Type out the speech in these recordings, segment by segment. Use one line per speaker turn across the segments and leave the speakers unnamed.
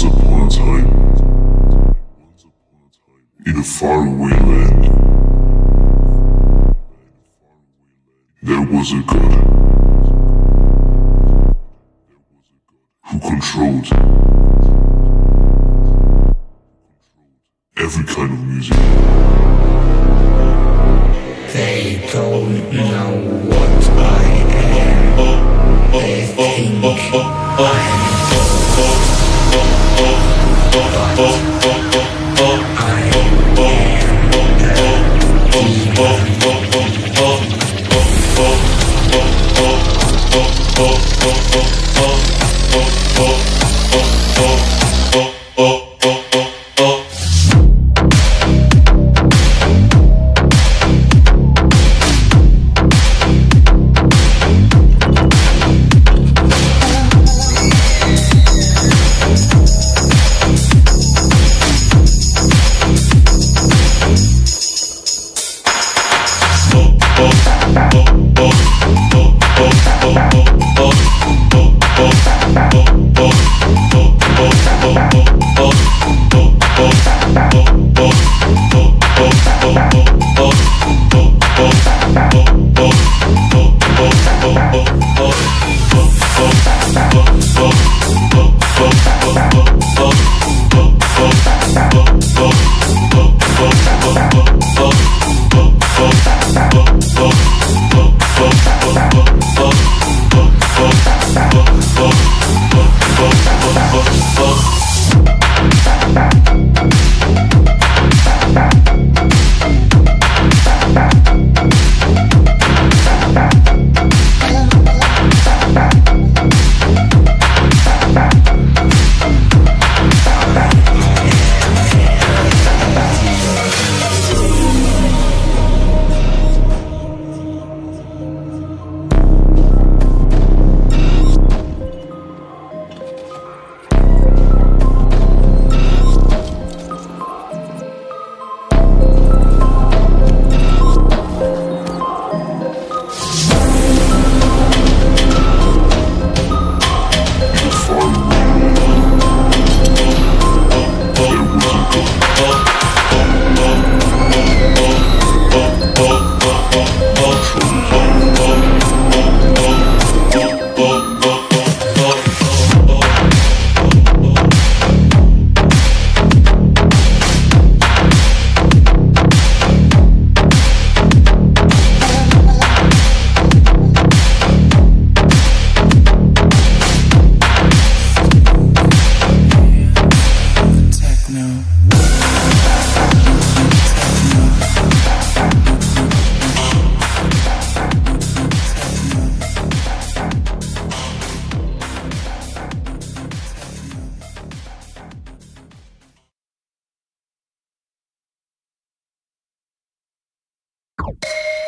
Once upon a time, in a faraway land, there was a god. Who controlled. Every kind of music.
They don't know what I am. They think I'm
you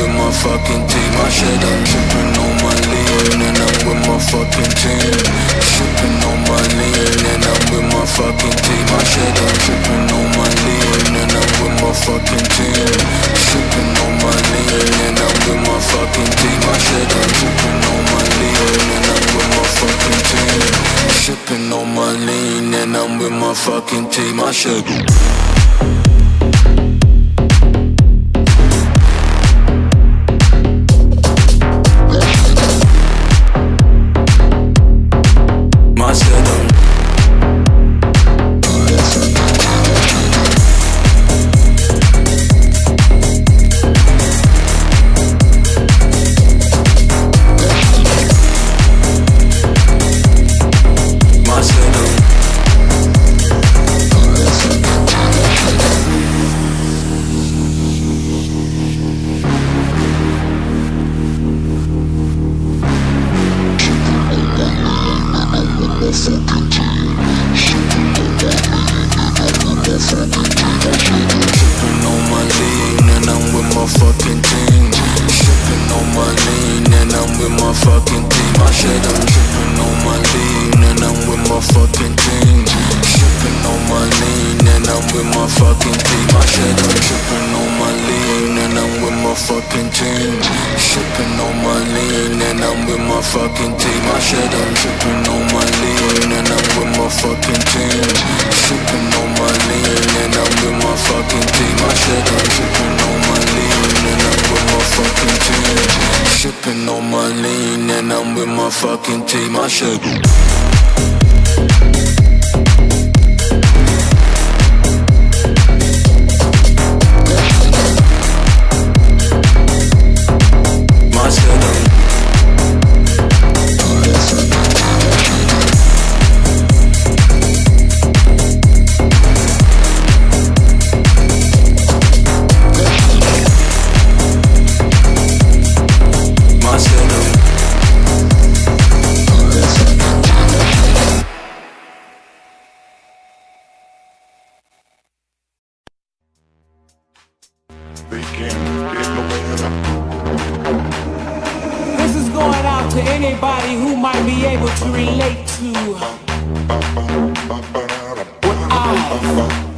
with my fucking team. I said I'm tripping on my lean and I'm with my fucking team. Tripping on my lean and I'm with my fucking team. I said I'm tripping on my lean and I'm with my fucking team. Tripping on my lean and I'm with my fucking team. I said I'm tripping on my lean and I'm with my fucking team. Tripping on my lean and I'm with my fucking team. I said. Fucking team. Sipping on my lean and I'm with my fucking team. I said I'm on my lean and I'm with my fucking team. On my lean and I'm with my fucking team. I said I'm on my lean and I'm with my fucking team. On my lean I'm with my fucking team. I said I'm sipping on my lean and I'm with my fucking team. Sipping on my lean and I'm with my fucking team. I said I'm on my lean and I'm with my fucking team. On my lean and I'm with my fucking team. I said.
To anybody who might be able to relate to. What I've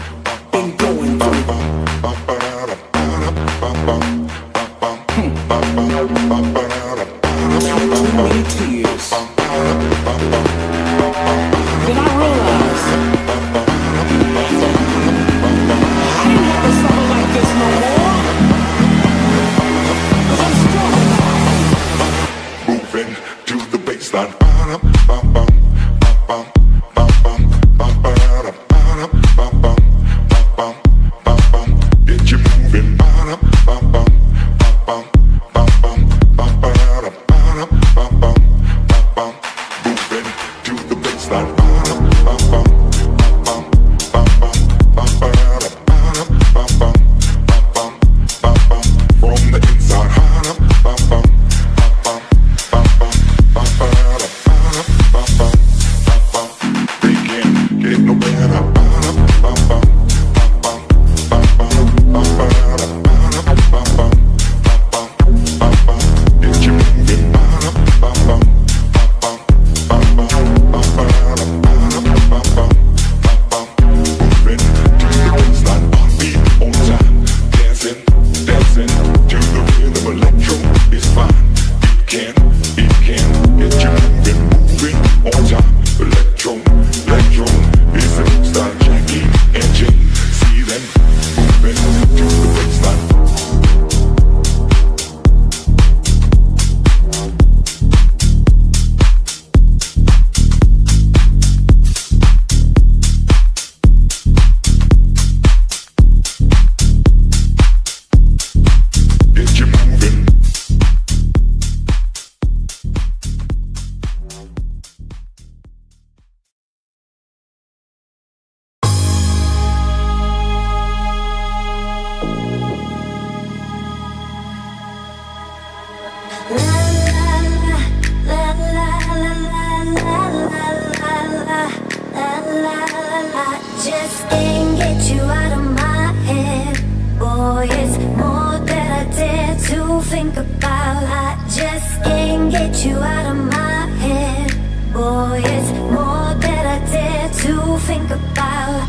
I
just can't get you out of my head. Boy, it's more that I dare to think about. I just can't get you out of my head. Boy, it's more I dare to think about.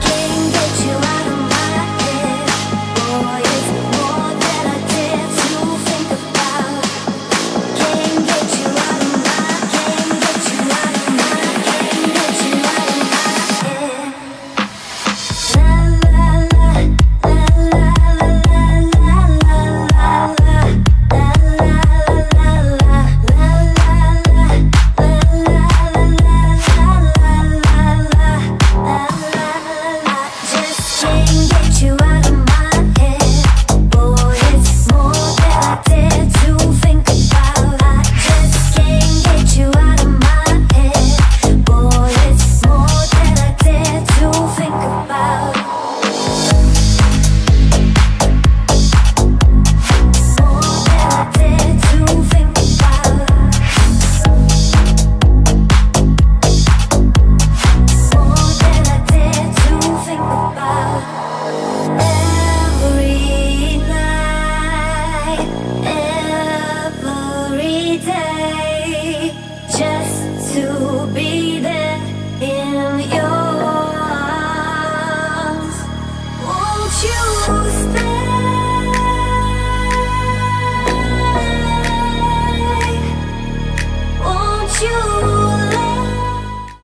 Can't get you out. day just to be